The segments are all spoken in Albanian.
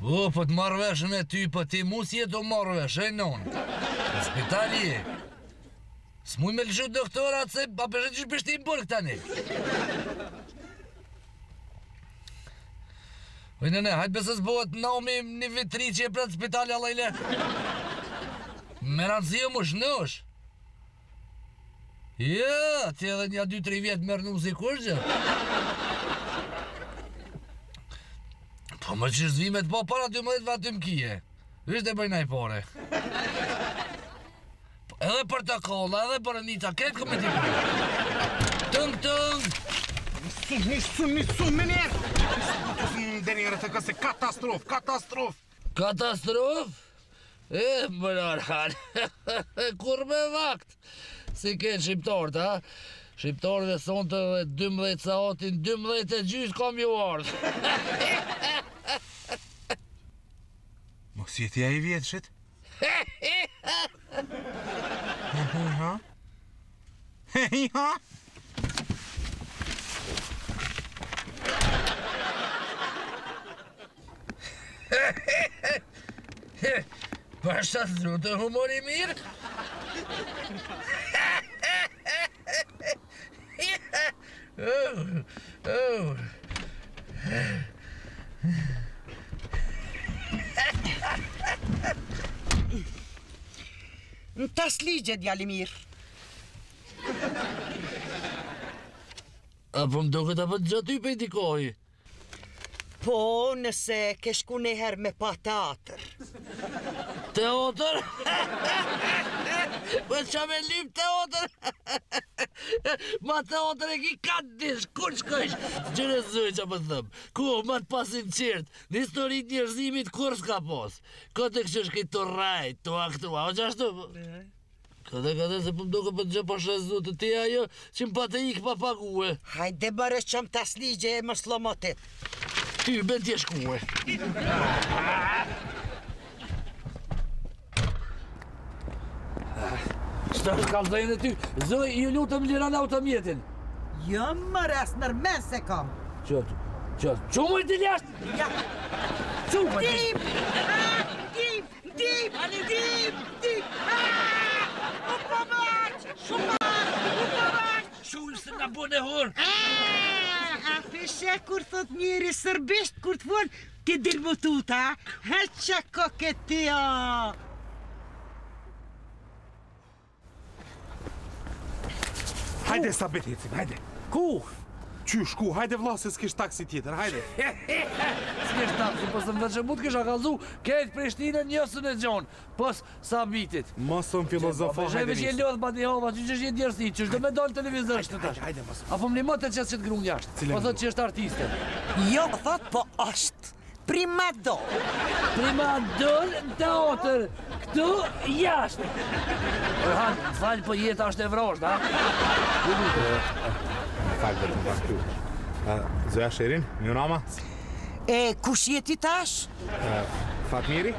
O, po të marrë vesh me ty, po ti mu si e do marrë vesh, e non? Në spitali e. Së muj me lëshu doktora, se pa përshë që përshë ti më bërë këtani. Oj, nëne, hajtë besë së bëhet në omi një vitri që e për të spitali, Allah i le. Më rëndë jo më Ja, ti edhe një 2-3 vjetë më rëndu si kërgjë. Ja, 2-3 vjetë më si kërgjë. Po më që zvime të po para 12 më dhe të më kije Vishë të bëjnë ajpore Edhe për të kolla, edhe për një të ketë këmë të kërë Tëng, tëng Nisu, nisu, nisu, me njerë Nisu, ku të së në deni këse katastrof, katastrof Katastrof? E, më nërhar Kur me vakt Si ketë shqiptorët, ha Shqiptorëve sonë të 12 saotin, 12 e gjysë kom ju ardhë. Siet jij weer zit? ja. ja. Waar staat het route humor in meer? Oh, oh. Në tas ligje, djali mirë. A po më doke po të vëtë gjatë i për i dikoj? Po, nëse ke në herë me pa të atër. Të Po që me lypë të otër? Ma të o të reki katë dish, kur që kësh? Gjëre zëj që më thëmë, ku ma të pasin qërtë, në historit njërzimit kur s'ka posë. Këtë kështë këtë të rajtë, të aktua, o që ashtu? Këtë e këtë e se pëmdo këtë për gjë po të ti ajo, që më patë i këpa paguë. Hajde bërë që më tas ligje e më s'lomotit. Ty, bënd të të të Në është kam zëjnë ty? Zëj, ju lutem lira në Jo më rësë mes po po se kam. Qa është? Qa është? Qa është? Qa është? Qa është? Qa është? Qa është? Qa është? Qa është? Qa është? Qa ë Në bënë e hërë! A fëshe kur thot njëri sërbisht, kur të ti dilë më tuta, ha? Ha që këke ti, Hajde, Sabit. Jecim, hajde. Ku? Qysh, ku? Hajde, vla, se s'kesh taksi tjetër, hajde. S'kesh taksi, pës po në vëtë që mund kesh kalzu, kejtë Prishtinë njësën e gjonë, pës Sabitit. Masëm po, filozofa, po, hajde, njësë. Që e lodhë, bati hova, që që është një djerësi, që është do me dojnë televizor është të tash. Hajde, masëm. Apo më një motë të qësë që të grunë jashtë. Cile më që është artiste. Jo, thotë, po është. Primadon. Primadon Prima dol, të otër, këtu jashtë. Orhan, falë për po jetë ashtë e vrosh, ha? Falë për të më bakë kërë. Zëja Sherin, një nama. E, kush jeti tash? Fatmiri.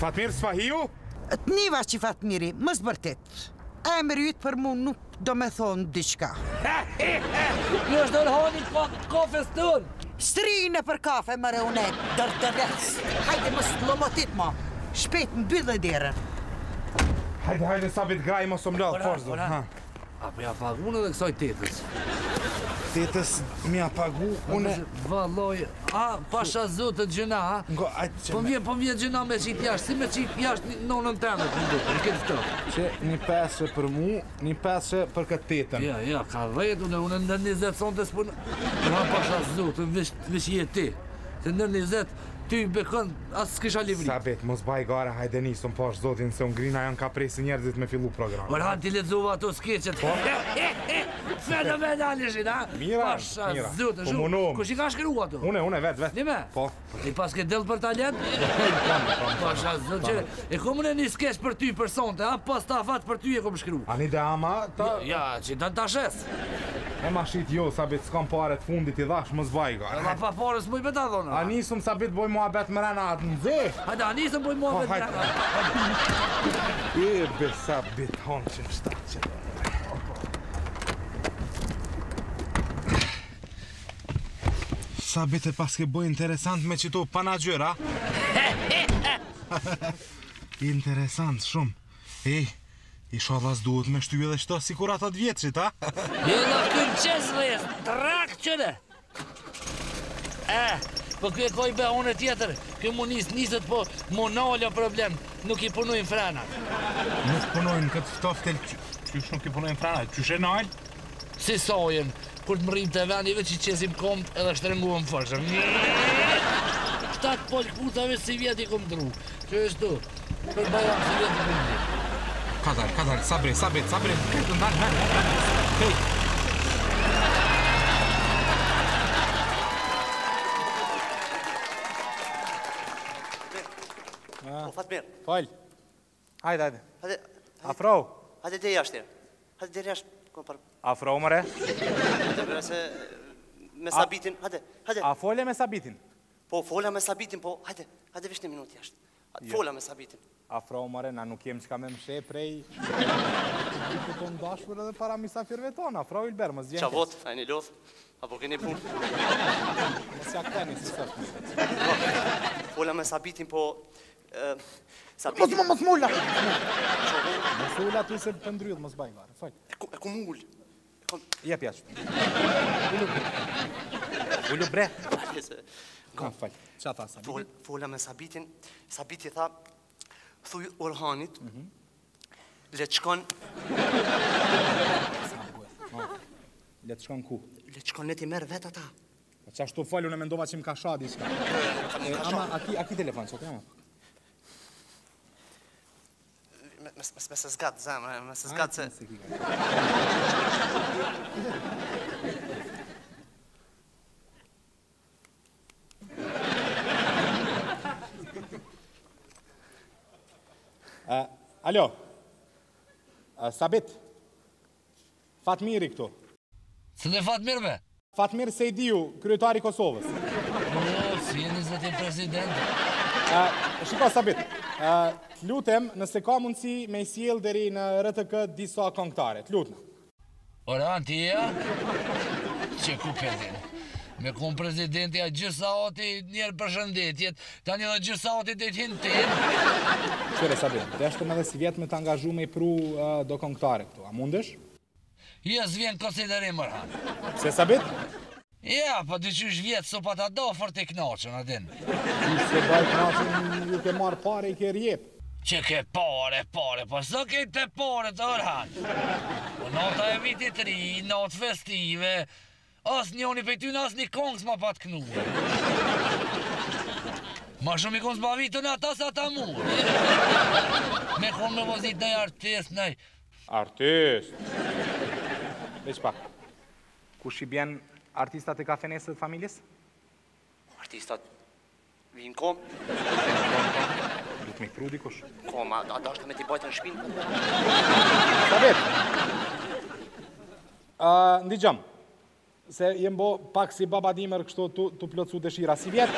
Fatmir, së fahiju? Të një vaqë që Fatmiri, më bërtet. A e më rritë për mu nuk do me thonë diçka. diqka. Ha, ha, ha, ha, Strine për kafe më reunet, dërë Hajde më së ma! lomotit më, shpet m'byllë derën. Hajde, hajde, sa graj më së më lëtë, Apo ja pagunë dhe kësoj të qytetës mi a pagu une... Valoj, a, pasha zotë të gjëna, ha? Ngo, a, që po me... Po mje, po gjëna me qitë jashtë, si me qitë jashtë në no, nënë temë, të po ndukë, në këtë të. Që një pesë për mu, një pesë për këtë tetën. Ja, ja, ka vetë, une, une në një zetë sonë të spunë. Ja, pasha zotë, vishë vish jetë ti. Të në një zetë, Ty i bekën, asë s'kisha livri. Sa bet, mos baj gara, hajde një, së më pash zotin, se unë grina janë ka presi njerëzit me fillu program. Mërë hanë ti lezuva ato skeqet. Po? Fenomenal e shin, ha? Mira, Pasha, mira. Pasha, zotë, po shumë. Kush i ka shkru ato? Une, une, vetë, vetë. Nime? Po. I pas ke delë për talent? Pasha, zotë, që e kom une një skeq për ty, për sonte, ha? Po ta fatë për ty e kom shkru. Ani de ama, ta... Ja, që të në tashes. E ma shit jo, sa bit s'kam pare po të fundit i dhash, mos vajga. Ma pa pare s'mu i beta dhona. Ani, sum sa bit bojmë muhabet më rana atë në zi A nisë më bujë muhabet po, më rana I besa bitë honë që më shtatë që Sa bitë pas ke bujë interesant me qito pana gjyra Interesant shumë E, i shodhas duhet me shtu edhe shto sikur atat vjetësit, ha? E, në këtë në qesë vëjës, trakë qëne! E, eh, Po kjo e ka i bëha unë e tjetër, kjo mu njësë, njësët po, mu nalë problem, nuk i punojnë frenat. Nuk punojnë këtë stoftel, qysh nuk i punojnë frenat, qysh e nalë? Si sajen, kur të më rrim të vendi, veç i qesim komt edhe shtrenguëm fërshëm. të polë kutave si vjetë i kom dru, që e shtu, për si vjetë i kom dru. Kazar, kazar, sabri, sabri, sabri, këtë ndalë, me, Fatmir. Fal. Hajde, hajde. Hajde. Afro. Hajde deri jashtë. Hajde deri jashtë ku par. Afro more. Përse me Sabitin? Hajde, hajde. A fola me Sabitin? Po fola me Sabitin, po hajde. Hajde vesh një minutë jashtë. Hajde jo. fola me Sabitin. Afro more, na nuk kem çka më mshe prej. Ku të po ton bashkë edhe para misafirëve tona, Afro Ilber, mos djem. Çavot, ai në lodh. Apo keni punë? Nësë jakë të një, si sërë të me sabitin, po... Mos më mos mulla. Mos mulla ti se të ndryll mos baj varë. Fal. E ku mul? Ja pjaç. Ulu bre. Ka fal. Ça tha sa? Fol, fola me Sabitin. Sabiti tha thuj Orhanit. Mhm. Le të shkon. Le të shkon ku? Le të shkon ne ti merr vet ata. Po çashtu falun e mendova se më ka shati. diçka. Ama aty aty telefon, çka kam? me se zgatë, zemë, me se zgatë, se... Alo, Sabit, fatmir i këtu. Së dhe fatmir me? Fatmir Sejdiu, kryetari Kosovës. No, si jeni zëtë i prezidentët. Shiko, Sabit. Të lutem, nëse ka mundësi me i siel deri në RTK disa konktare, të lutem. Ora, antia. e a, që ku përdinë? Me ku në prezidenti a gjithë sa oti njerë përshëndetjet, shëndetjet, ta një oti të të hinë tim. Çfarë Sabin, dhe të më dhe si vjetë me të angazhu me i pru do konktare këtu, a mundesh? Jësë vjenë konsiderim, mërhanë. Se, Sabit? Ja, pa po dy qysh vjetë, so po pa ta do, fër të i adin. Qysh se baj knoqën, ju ke marë pare i ke rjepë. Që ke pare, pare, pa po së ke të pare të rrhan. Po nota e viti tri, not festive, as njoni pe ty në as një kongës ma pa të knuë. Ma shumë i kongës ma vitu në ata sa ta mu. Me kongë me vozit nëj artist, nëj. Artist? Vesh pa, kush i bjenë artistat e kafenesë të familjes? Artistat... Vin kom. Du të mi pru dikush? Kom, a, a të me t'i bajtë në shpinë? Sa vetë? Ndi gjëmë, se jem bo pak si baba dimër kështu të, të plëcu dëshira. Si vjetë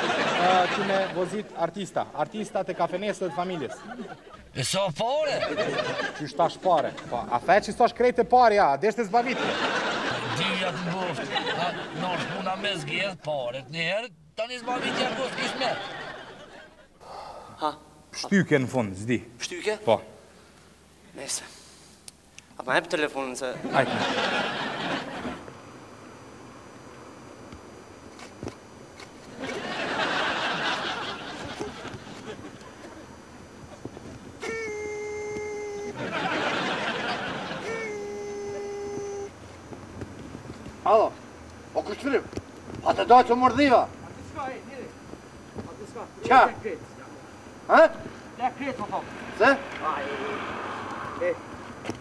që me vozit artista, artista të kafenesë të familjes. E so pare? Që shtash pare? Po, a fe që stash krejtë pare, ja, deshte zbavitë dhja të bëft. Në është puna me zgjedhë paret një herë, të një zbavit një kësë kishë me. Ha? Pështyke në fundë, zdi. Pështyke? Po. Nese. A ma hepë telefonën se... Alo, o kështë frim, rrim? A të dojë që mërë dhiva? A të shka, e, njëri. A të shka, e, njëri. Qa? E? Dhe kretë, më thomë. Se? A, e, e, e.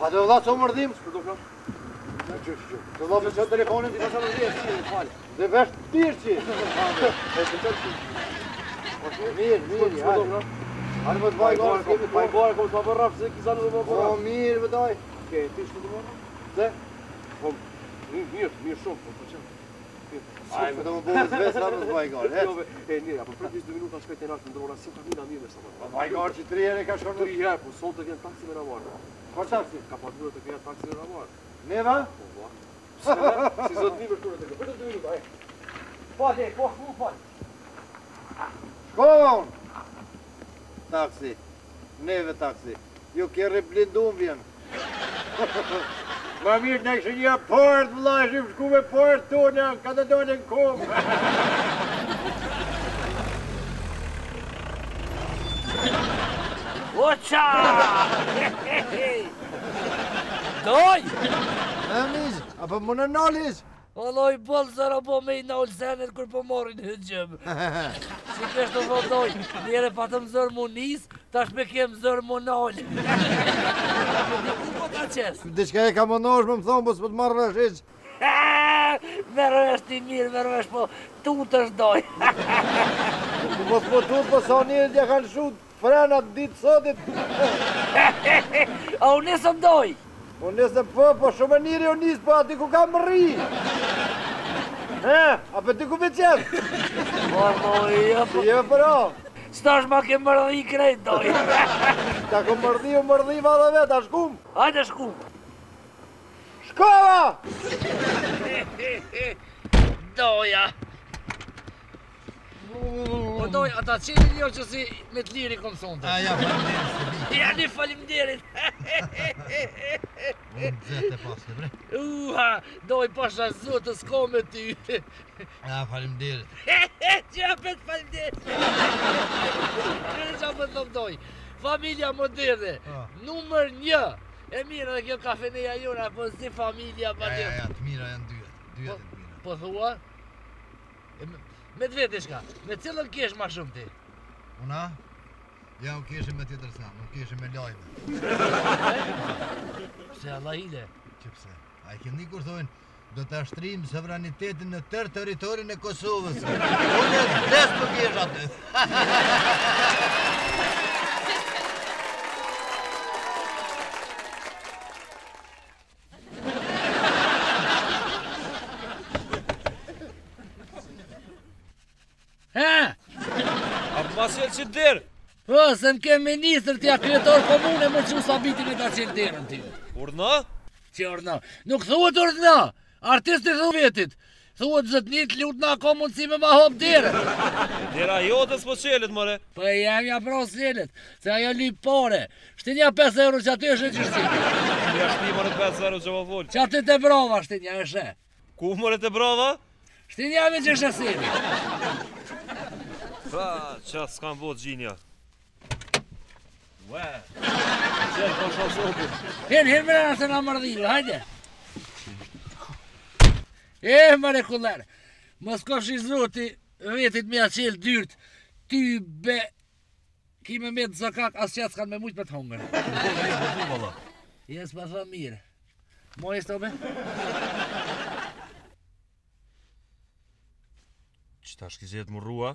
A të dojë që mërë dhiva? Shpër do Të dojë që telefonin, të pasha me dhiva. Dhe vesh të tirë që. E, të qëtë që. Mirë, mirë, hajë. me të bajë gara, kemi të bajë gara, kom të bajë rafë, se kizanë të bajë gara. O, mirë, bëdaj. Ke, ti shkë të bajë? Mirë, mirë shumë, po, po, po të përqenë. Ajme, do më bëhë zë vesë rarë të bajgarë, he? E, njërë, apë prëtë 2 minuta shkajtë e nakë, ndërora si kamina mirë me sotë. Bajgarë që tri ere ka shkërë në... Tri ere, po sotë të kënë taksi me ravarë. Ka taksi? Ka pa dhurët të kënë taksi me ravarë. Neva? Po, va. Po. Si zëtë një vërë të kërë të kërë, përtë 2 minuta, he? po, më pate. Taksi. Neve taksi. Jo kërë e blindumë Ma mirë, në kështë një apartë, më lashim shku me partë të në, ka të do në në kumë. O Doj! Në mizë, a për më në nëllisë? Alloj, bëllë zë robo me i nëllë zënër kërë për po morin hëgjëmë. Si kështë të vëndoj, njëre pa të më zërë më njësë, Tash me kemë zërë monali. po të qesë? Dhe qëka e ka monash më më thonë, po s'po të marrë është iqë. Mërë është ti mirë, mërë po është po të të të po së po të ja së një kanë shudë, frenat ditë sotit. A unë e së Unë e po, po shumë e njëri unë po ati ku ka më rri. A për po ti ku për qëtë? Po, po, jo, po. Jo, po Së tash ma ke mërdhi krejt, doj. Ta ke mërdhi u mërdhi ma dhe vetë, shkum? Hajde shkum. Shkova! Doja! O doj, ata qeni një që si me të liri kom thonë të. ja, falimderit. Ja, një falimderit. Unë zete paske, bre. Uha, doj, pasha të s'ko me ty. A, ja, he, Që ja, pet falimderit. Kërë që apë të thëmë doj. Familja moderne, po. numër një. E mirë dhe kjo kafeneja jona, po si familja më të. Ja, ja, të mira janë dyre, dyre po, të mira. Po thua? me të vetë ishka, me cilën kesh ma shumë ti? Una? Ja u kishim me tjetër sa, u kishim me lajme. Se Allah ile? Që pse? A i këndi kur thujnë, do të ashtrim sovranitetin në tërë teritorin e Kosovës. Unë e desë për kishatë. Ha, se më ke ministrë tja kretorë komune me që sa bitin e ta qenë terën ti. Urna? Që urna? Nuk thuhet urna, artisti thuhet vetit. Thuhet zëtnit lutna ka mundësi me ma hopë derën. Dera jotës po qelit, mëre. Për po e jem ja pro qelit, se ajo lip pare. Shtinja 5 euro që aty është e qështi. Ja shti mëre 5 euro që më po folë. Që aty të brava, shtinja e shë. Ku mëre të brava? Shtinja me që shësini. Pra, që s'kam vot gjinja. Hen, hen me nëse në mërdhilo, hajde. E, mëre kullar, më s'ko shi zruti, vetit me qelë dyrt, ty be, ki me me të zakak, asë qatë skanë me mujtë për të hongër. Jesë pa thë mirë. Moj e stobe? Qëta shkizjet më rrua? Qëta shkizjet më rrua?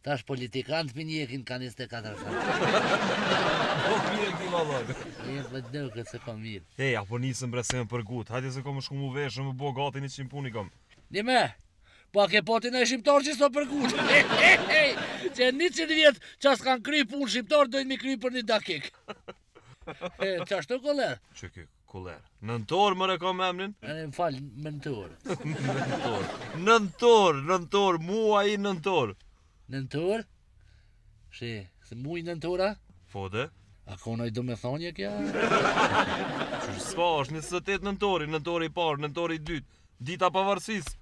Tash politikan të njekin ka 24 shabat. Po mirë ti vallaj. Ne po dëu që se kam mirë. Ej, apo nisëm bre se më për gut. Hajde se kam shku më vesh, më bë gati në çim puni kam. Ne më. Po a ke poti në shqiptar që s'o për gut. Që një që një vjetë që as kanë kry pun shqiptar, dojnë mi kry për një dakik. Që ashtë të koler? Që kjo, koler. Në më rekom emnin? E në falë, më në torë. Në në torë, në në mua i në nëntor? Shi, se i nëntora? Po dhe? A kona i do me thonje kja? Spa, është një sëtet nëntori, nëntori i parë, nëntori i dytë, dita pavarësisë.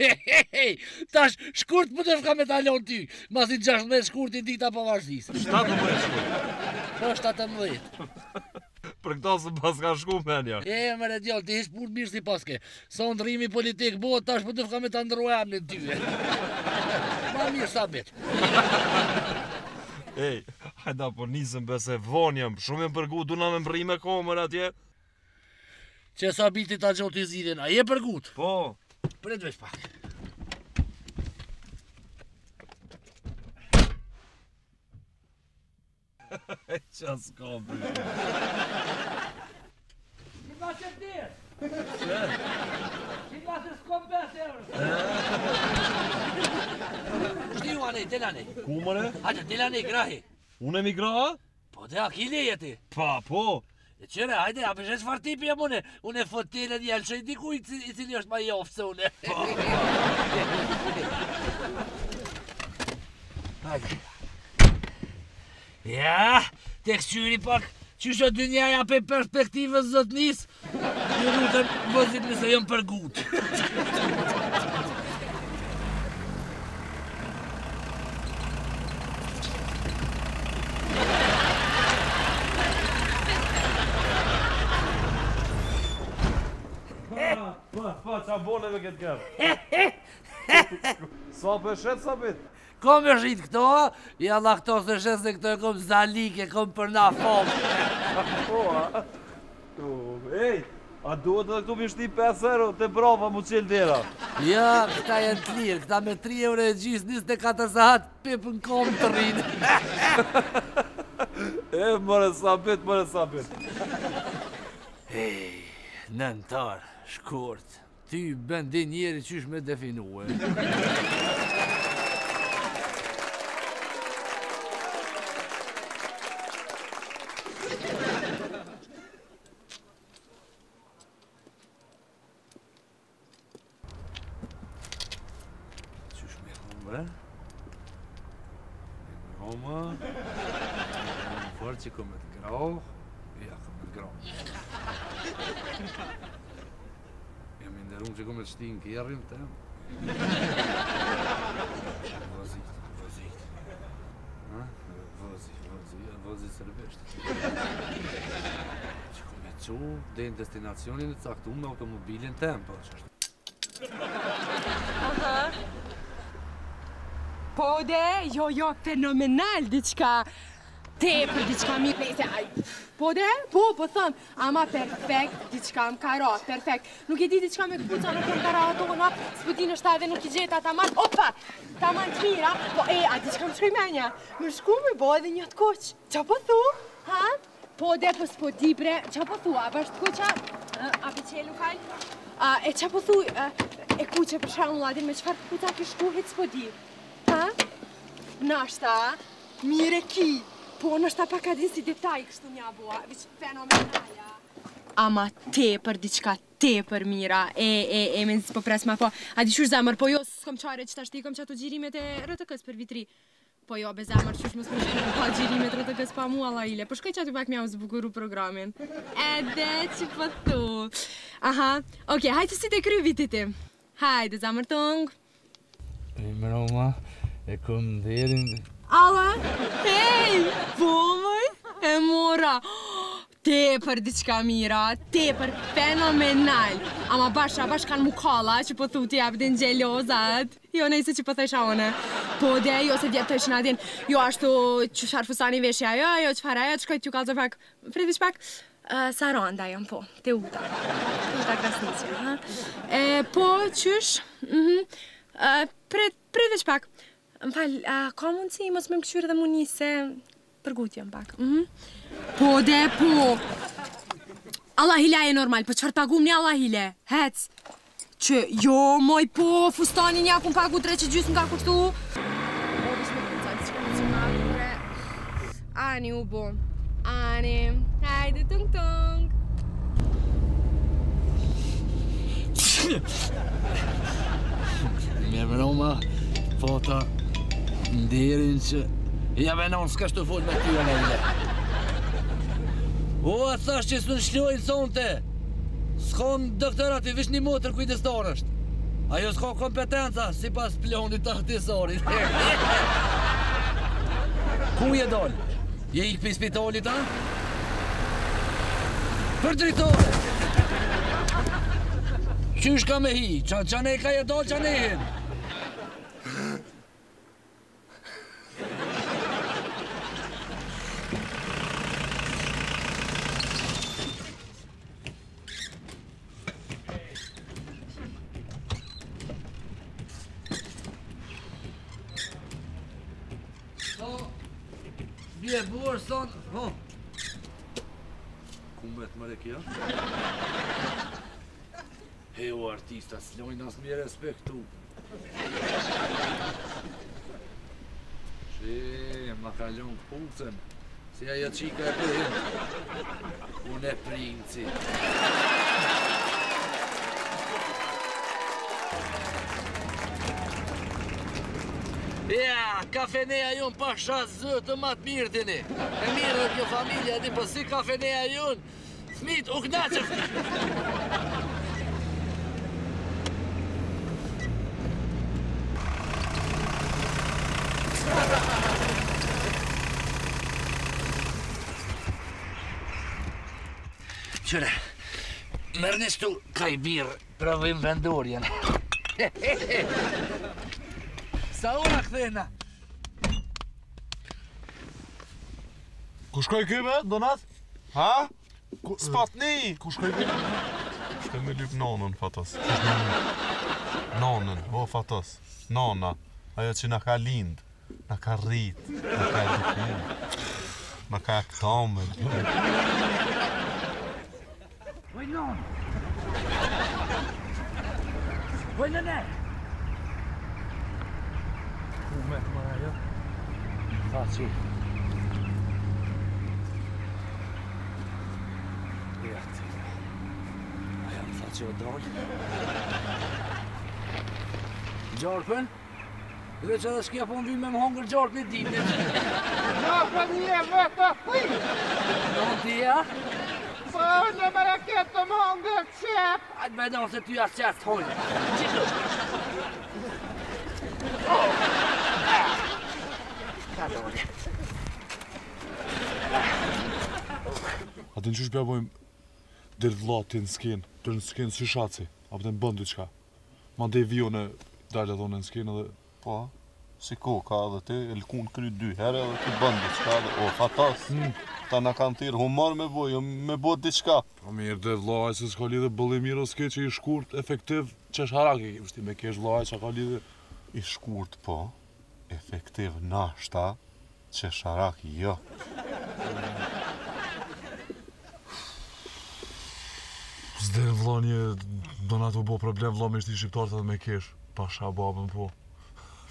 He, he, he, tash shkurt për të shka me talon ty, mas i 16 me shkurt i dita pavarësisë. 7 shkurt? Po, shtatë Për këto se pas ka shku me një. E, më redjall, ti ishë punë mirë si paske. Sa ndërimi politikë, bo, tash për të fka me të ndërruem në tyve. ma mirë sa Ej, hajda po nisëm bëse vonë jam, shumë jam përgut, du na me mbrim e komër atje. Që sa biti ta gjotë i zidin, a je përgut? Po. Pret veç pak. Qa s'ka përgut. Këtë ma qëtë dirë? Kësër? Shqipa që s'komë 5 euros! Shti ju anëj, tëll anëj! Kumër e? Hajde, tëll anëj, grahi! Unë e mi graha? Po dhe akili e jeti! Pa, po! E qëre, hajde, a eshtë fartipi e mune! Une fotin e di elë, që i diku i cili është ma i ofse une! Pa, pa, pa, pa, që shë dy njaj apë i perspektivës zëtë njësë, një rrutën vëzit nëse jëmë për gutë. Po, po, qa bolle dhe këtë kërë. Sa për shetë, sa për? kom e shrit këto, i Allah këto se shes dhe këto e kom e kom për na Po, a? Ej, a duhet edhe këtu mi shti 5 euro, te brava mu qelë dira. Ja, këta jenë të lirë, këta me 3 euro e gjysë, njës të katër sahat, pipën kom të rinë. E, mërë sabit, mërë sabit. Ej, nëntar, shkurt, ty bëndin njeri qysh me definuën. Fierrin të emë. Vozi, vozi. Ha? Vozi, vozi, vozi së Që ku me cu, dhe në destinacionin e caktuar me automobilin të po që është. Aha. Po, dhe, jo, jo, fenomenal, diçka. Te për diçka mi në ishe Po dhe? Po, po thëmë. Ama perfekt, diqka më kara, perfekt. Nuk e di diçka me këpuca nuk e më kara ato, nuk e në shtaj nuk i gjeta ta man, Opa, ta man të mira. Po e, a diqka më qëri menja. Më shku më bo edhe një të koqë. Qa po thu? Ha? Po dhe, po s'po di bre. Qa po thu? A bashkë të koqa? A për që e lukaj? A e qa po thu? E ku për për shanë ladin me qëfar këpuca kë Mire ki, Po, në shta pak adin si detaj kështu një abua, vishë fenomenalja. Ama te për diqka, te për mira, e, e, e, me nësë po ma po. A di shushë zamër, po jo, s'kom kom qare që ta shti, kom gjirimet e rëtëkës për vitri. Po jo, be zamër, qush më së përshë pa gjirimet rëtëkës pa mua, la ile. Po shkoj që pak me jam zbukuru programin. E, de, që po tu. Aha, oke, hajtë si te kry vitit ti. Hajtë, zamër tungë. E më roma, e këmë dherin, Alla, hej, bullëj, e mora. Te për diçka mira, te për fenomenal. Ama bashka, bashka në mukalla që po thu t'i jabë din gjelozat. Jo, nëjse që po thesha one. Po dhe, jo se djetë ishë në adin. Jo, ashtu që sharfusani veshja, jo, jo, që fara, jo, që kajtë ju kalzo pak. Fredi që pak, Saranda jam po, te uta. Uta krasnicja, ha? Po, qysh? Mhm. Pre, pre pak. Më falë, a ka mundësi mos me më këshyre dhe mundi se përgutjëm pak? Mhm. Po, dhe, po. Allahile e normal, për po, qëfar pagum një Allahile? Hec! Që, jo, moj, po, fustani një akum pagu tre që gjysë më ka kushtu. Ani, u bo. Ani, hajde, tung, tung. Mjë më roma, Mjë më roma, fota. Nderin që... Ja vena, unë s'ka shtu full me ty e nëjde. O, a thash që s'u në shlojnë sonte. S'kon doktorat i vish një motër kujdestar është. Ajo s'ka kompetenca, si pas ploni të ahtisori. Ku je dollë? Je ikë për spitalit, a? Për dritore! Qysh ka me hi? Qa ne ka je dollë, qa ne hinë? Slojnë asë mi respektu. Shë, ma kalonë këpucën. Si ajo qika e përë. Unë e princi. Ja, kafeneja pa pasha zëtë matë mirë të E mirë dhe kjo familja, edhe për po si kafeneja jonë, smit u knaqë. Qëre, mërë nështu kaj birë, pravim vendurjen. Sa ura këthena? Kushkoj kybe, Donat? Ha? Spatni! Kushkoj kybe? Shte me lypë nonën, fatos. Nonën, vo fatos. Nona, ajo që në ka lindë, në ka rritë, në ka edukurë, në ka aktomën. Wait on. Wait the net. Kom eh, nou met maar, nou, eh, ja. Gaat zo. Ja, ja, dat gaat Weet door. Jorpen? Du vet så ska jag få en vy med jorpen dit. Ja, fan, jävlar, skit! Ja, det är. Po, në bërë të më mongë, qep! A të bëjdo nëse ty asë qatë thonë. Qitë? Ka të A të në qështë pja bojmë dërë vla të në skinë, dërë në skinë si shaci, a për të në bëndu qka. Ma ndë vio në dalë atë në skinë edhe... Po, si ko ka edhe ti, e lëkun kry dy herë edhe ti bëndu qka edhe, o, fatas. Mm. Ta në kanë tirë, humor me bojë, jo, me botë diçka. Po mirë dhe vlajë, se s'ka lidhe bëllë i mirë, s'ke që i shkurt, efektiv, që është harak e me kesh vlajë që ka lidhe. I shkurt, po, efektiv, nashta, që harak, jo. Zde vlajë një, do në bo problem vlajë me shti shqiptarët edhe me kesh, pa shababën, po.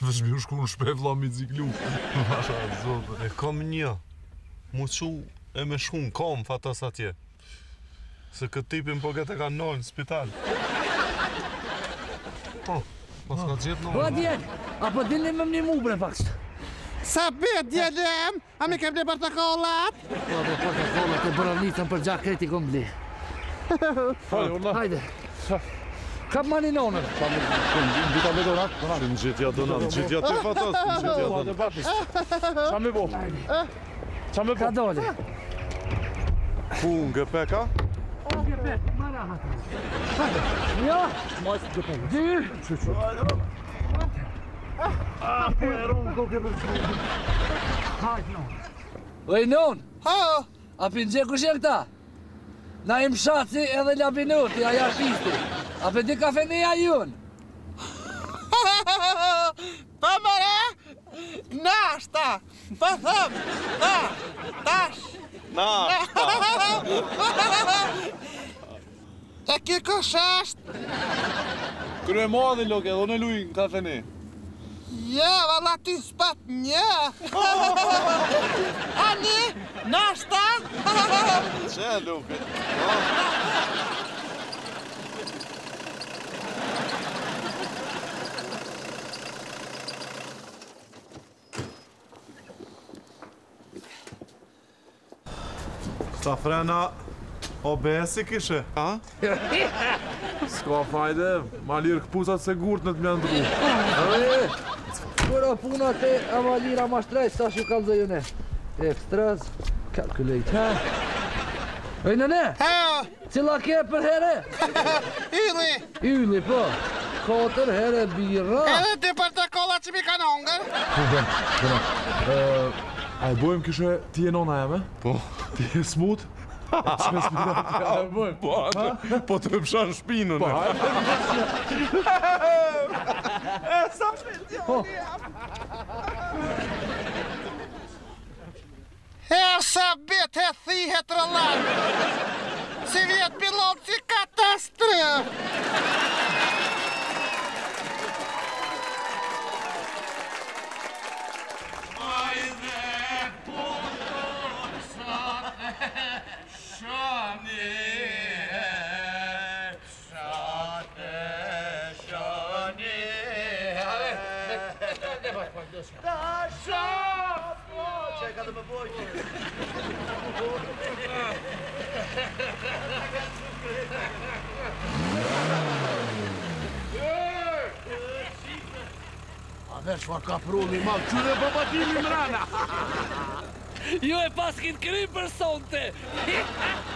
Vëzmi u shku në shpe vlajë me ziklu. E kom një mu qu e me shku në kom fatas atje. Se këtë tipin po gëtë e ka nëllë në spital. Po, po s'ka gjithë nëllë. Po, djetë, a po dini me më një mubre pakës. Sa bet, djetëm, a mi kem një portokollat? Po, po, portokollat e bëranitën për gjak kreti kom bli. Hajde, urna. Hajde. Ka për mani nonër. Pa më në gjitha me donat. Në gjithja donat, në gjithja të fatas, në gjithja donat. Pa më gjithja eh? Pa më Qa me për? Kadole. Po- ku në gëpeka? O jo. gëpek, më rahatë. Ja! Ma e si gëpeka. Dy! Që që? A, A, po e rronë ko gëpër që gëpër. Hajt në. Ha! A për ku gjekë këta? Na im shaci edhe labinuti, a aja shisti. A për di kafeneja jun? Ha, Nash, ta! Pa po thëm! Ta! Po, tash! Nash, ta! E kjo kësh është? Kërë e moa dhe loke, dhe në lujë në kafeni. Ja, jo, valla ty s'pat një! Ani, nash, ta! Që loke? Nash, ta! Sa frena, obesi kishe? A? Ska fajde, ma lirë këpuzat se gurt në të mjën dru. Kura puna te, a ma lirë, ma shtrejt, sa shu kalë zëjune. E, shtrejt, E, nëne? He, o? Cila ke për herë? Yli. Yli, po. Kater herë birra. Edhe ti për të kolla që mi ka në ongër? Kërën, kërën, kërën. A e ti e nona jeme? Po. Det är smooth. på, på typ körsbinor nu. Сабет Хасиет Ролан! Совет Белонцы катастроф! Ta shafo! Po, që e ka të A dhe shfar ka prulli malë, që dhe përbatimi po më rana? Jo e pas kitë kri për sonte!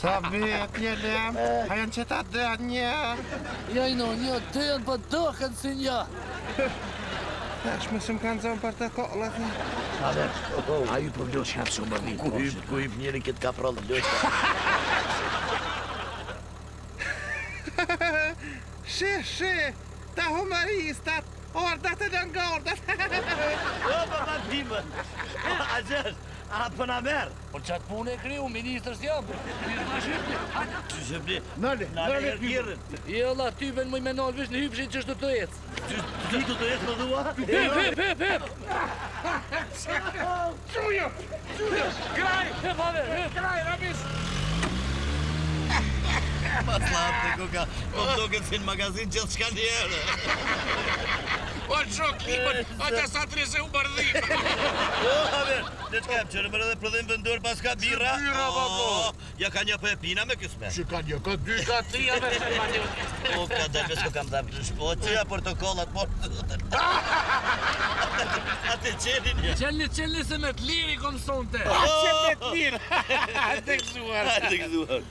Sa vetë një lemë, a janë qëta dhe a një? Ja i no një, të janë për dëhën si një. Ja, është mësëm kanë zonë për të kolë, të. A dhe, a ju për vlojë që hapë së më bërë një po, kohë. njëri këtë ka prallë vlojë që. Shë, shë, ta humarisë, ta orda të dëngë orda. O, për për për për A në merë? Po që atë punë e kriju, ministrë së jamë. Që që bëni? Nëllë, nëllë, nëllë. I e Allah, ty ven mëj menalë, vishë në hypshin që është të ecë. jetë. Që të të jetë të të pep, pep! hep, hep, hep! Qujë, qujë, qujë, qujë, qujë, pa slatë, ku ka, po më duke si në magazin gjithë shka njerë. O, shok, klipën, a të sa të rizë u bardhim. O, a ver, dhe që kem, që në mërë dhe prëdhim vëndur pas ka birra. Që birra, va, po. Ja ka një për e pina me kësme. Që ka një, ka dy, ka tri, a me shumë një. O, ka dhe, pësë kam dhe për shpo, që ja protokollat, po. A të qeni një. Qeni, qeni se me të liri, konë sonte. A, qeni me të liri. A, të këzuar. A, të këzuar.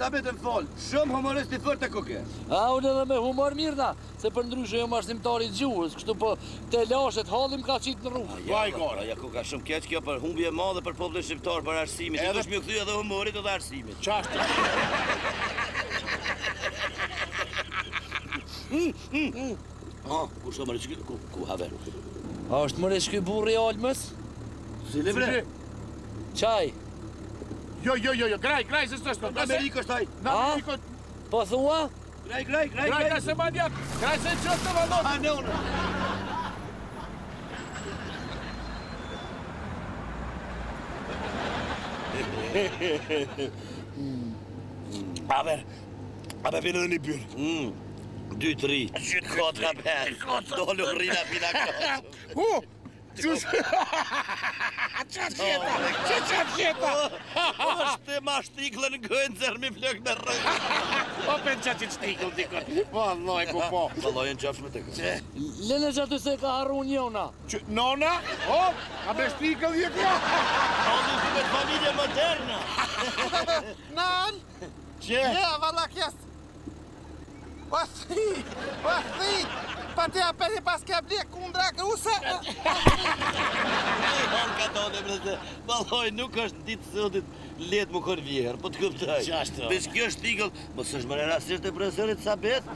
sa betëm shumë humorist fërë të kuke. A, unë edhe me humor mirëna, se për ndryshë jo mashtimtari gjuhës, kështu po te lashet halim ka qitë në rrugë. Ja, i gara, ja, ku ka shumë keq kjo për humbje ma dhe për poblën shqiptar për arsimit, edhe shmi u këthy edhe humorit edhe arsimit. Qashtë? A, ku shumë mërë qëkjë, ku, ku haver? A, është mërë qëkjë burri almës? Si, Qaj? Jo, jo, jo, jo, graj, graj, se s'to s'to. Në Amerikë është ai. Në Amerikë. Po thua? Graj, graj, graj. Graj, graj, se madja. Graj, se ç'o të vado. A ne A ver. A ver, vjen edhe një pyr. 2 3 4 5 dolë rrina pina kot. Hu, Qush? Qush kjeta? Qa kjeta? Osh të ma shtikle në gëjnë zërë mi flëk në rëjnë. Po për në qatë i shtikle, dikët. Po, loj, ku po. Po loj në qafshme të kështë. Lene që të se ka haru një ona. Që, nona? O, po. ka me shtikle dhe kjo? O, du si me të familje moderna. Nan Qe? Ja, valla kjesë. Po si? Po si? Pa te apel e pas kabli e kundra kruse? Ej, hon ka të ode, brezde. Baloj, nuk është në ditë sëndit letë më kërë vjerë, po të këptaj. Qashtë? Bes kjo është tigëll, më së shmërë e rasishtë e brezërit sa betë.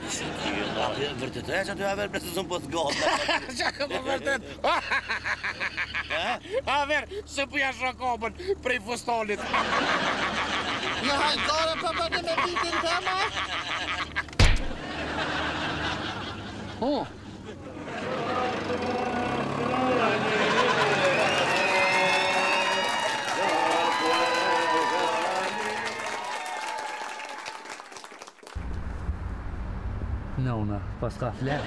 Vërtet e që aty aver, brezë së më posë gëllë. Qa ka më vërtet? Aver, së puja po shokobën, prej fustolit. Në hajtore, papa, në me bitin të më? О! Науна, ну, пасхафля.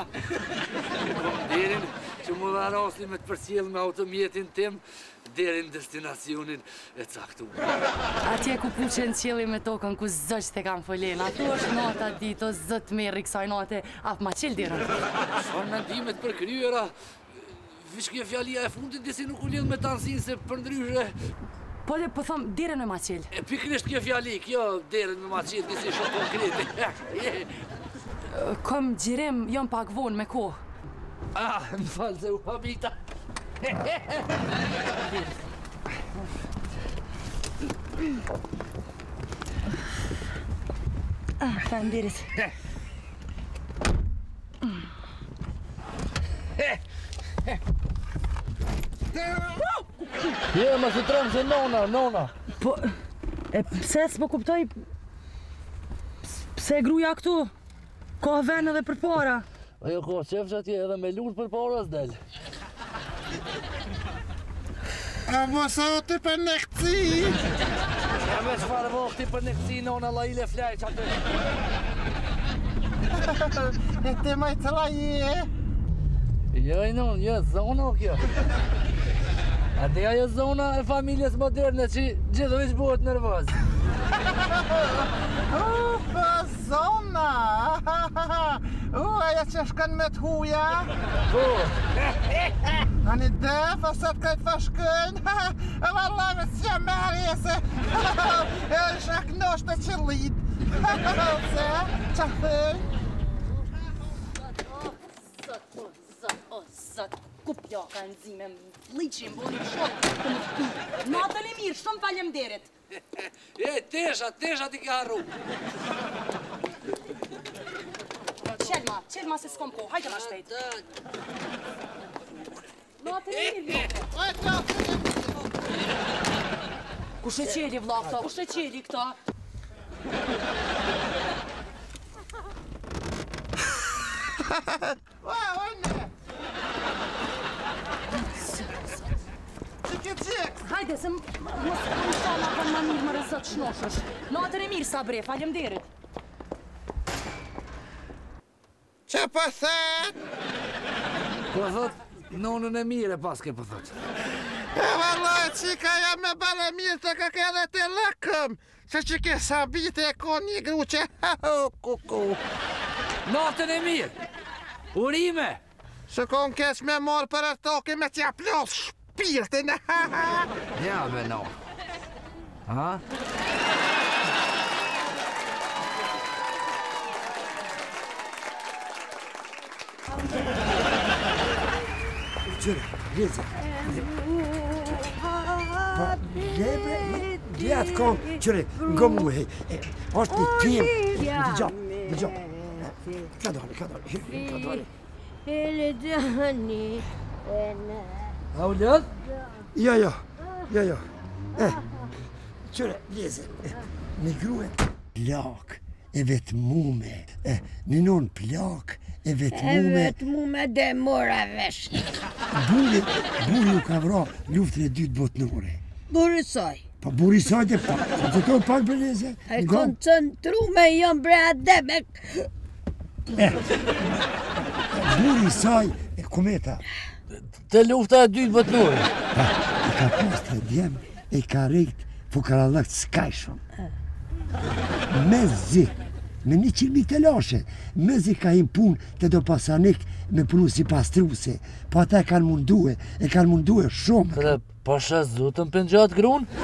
Derin që më dhe rasli me të përcjel me automjetin tim, derin destinacionin e caktu A tje ku puqen qëllim me tokën ku zështë të kam fëllin a tu është nata dit, o zëtë meri kësaj nate, apë ma qëllë dirën? Shonë mendimet për kryera, vishke kjo fjalia e fundit disi nuk u lidh me tansin se përndryshe... Po dhe po thëmë, dirën me ma E pikrisht kjo fjali, kjo dirën me ma disi shumë konkreti. Kom gjirem, jam pak vonë me kohë. Ah, më falë se u habita. ah, fanë dirit. Eh. Eh. Je, më së tronë se nona, nona. Po, e pëse s'po kuptoj... Pëse gruja këtu? Ka venë edhe për para? Ajo, jo, ka që atje edhe me lullë për para së A më sa o për A me që farë vohë të për nekëci, në në lajile flajë që atë. E të maj të laji, e? Jo, i jo, zonë o kjo. A të ajo zona e familjes moderne që gjithë vishë buhet nërvazë. Ufa, zonë! O, ua, jesë që shkën me të huja. Po. Ani dë, fa sët këtë fa shkën. O, valame së që më arjesë. E, shak nështë të qëllit. O, se, që hënjë. O, sët, o, sët, o, ka në zime, më flicin, më shokën. Po më fëti. No, të në mirë, shumë falem derit. E, tesha, tesha t'i karu. Po. sjell masë s'kom kohë. Hajde më shpejt. Ma të lidhje. Kushe qeli, vla, këta? Kushe qeli, këta? Ha, ha, ha, ha! Ha, Hajde, se më shumë shumë shumë shumë shumë mirë më shumë shumë shumë shumë shumë shumë shumë shumë shumë pëthet? Po, po thot, nonën e mire pas ke pëthet. Po e valoj, qika jam me bale mirë të ka ke edhe të lëkëm, se që ke sabit e ko një gruqe, ha ho, oh, ku ku. Natën e mirë, urime. Se kon kes me morë për e toki me tja plos shpirtin, ha Ja, me no. Ha? Ha? Gjere, vjezi. Gjere, bre, gjere atë kom. Gjere, nga mu, hej. Ashtë një pjem. Gjere, gjere, gjere. Ka dole, ka dole. ka dole. A u lëdë? Ja, jo, ja, jo, ja, jo, ja. Gjere, vjezi. Një gruhe. Plak, e vetmume. mume. Një nën plak. E vetmume. E vetë dhe mora Buri, buri u ka vra luftën e dytë botë në Buri saj. Pa po, buri saj dhe pa. Sa të tërë pak për njëse. E koncentru me jënë bre ademek. E. Buri saj e kometa. Të lufta e dytë botë Pa, e ka përst të djemë, e ka rejtë fukaralak të skajshon. Me zikë me një qimi të lashe. Mezi ka im pun të do pasanik me punu si pastruse, po ata e kanë mundu e, kan kanë mundu shumë. Dhe po shas zdu të më pëndjo atë grunë?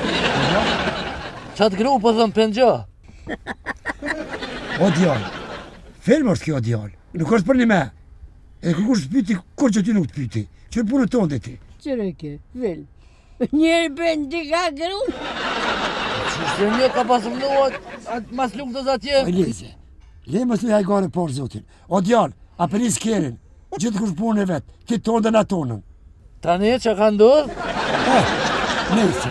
Qa të grunë po të më pëndjo? O djallë, film është kjo djallë, nuk është për një me. E kërë kërë piti, kërë që ti nuk të piti, që e punë të të të të të të të të të të Jo një ka pasë mënuat, mas lukë të zatje. O, lezë, le mësë një hajgare por, zotin. O, djarë, a skerin, gjithë kush punë e vetë, ti tonë dhe tonën. Ta një që ka ndodhë? Eh, Nëjse,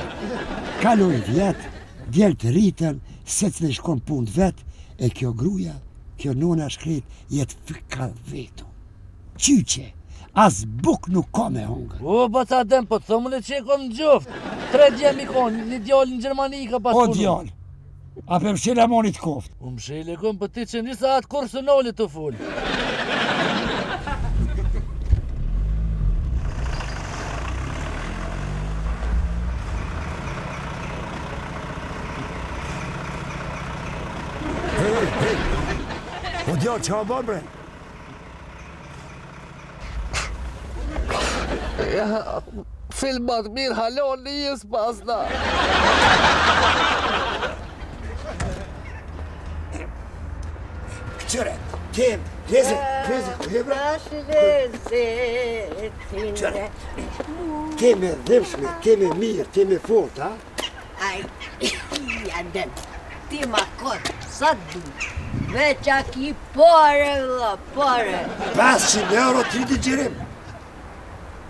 kaloj vjetë, djelë të rritën, se të shkon punë vetë, e kjo gruja, kjo nona shkret, jetë fika vetu. Qyqe! as buk nuk ka me hongë. O, ba të adem, po të thëmën e që e kom në gjoftë. Tre dje mi konë, një djallë në Gjermani i ka pasë O, djallë, a për mshilë e monit koftë. U mshilë e konë, për po ti që njësa atë kurë së nëllë të fullë. Hey, hey. O, djallë, që a bërë bre? Filmat mirë halo njës pas na Këqëre, kem, gjezi, gjezi, ku je bra? Këqëre, kem e dhimshme, kem e mirë, kem e fort, ha? Aj, jandem, ti ma kotë, sa të du? Veq a ki pare, vla, që në euro, ti di gjerim